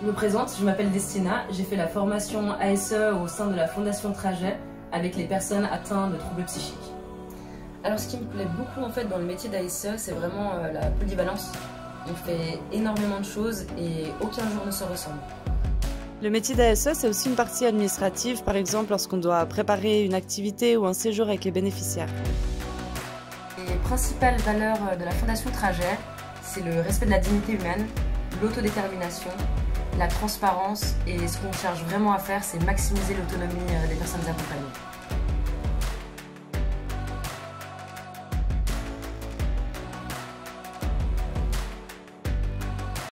Je me présente, je m'appelle Destina, j'ai fait la formation ASE au sein de la Fondation Trajet avec les personnes atteintes de troubles psychiques. Alors ce qui me plaît beaucoup en fait dans le métier d'ASE, c'est vraiment euh, la polyvalence. On fait énormément de choses et aucun jour ne se ressemble. Le métier d'ASE, c'est aussi une partie administrative, par exemple lorsqu'on doit préparer une activité ou un séjour avec les bénéficiaires. Les principales valeurs de la Fondation Trajet, c'est le respect de la dignité humaine, l'autodétermination, la transparence et ce qu'on cherche vraiment à faire, c'est maximiser l'autonomie des personnes accompagnées.